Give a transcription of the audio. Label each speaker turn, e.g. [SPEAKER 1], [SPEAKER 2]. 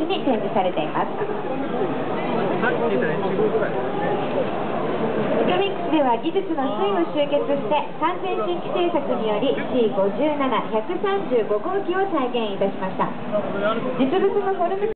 [SPEAKER 1] ジに展示されています。コミックスでは技術の粋を集結して完全新規制作により C57-135 号機を再現いたしました。実物のフォルム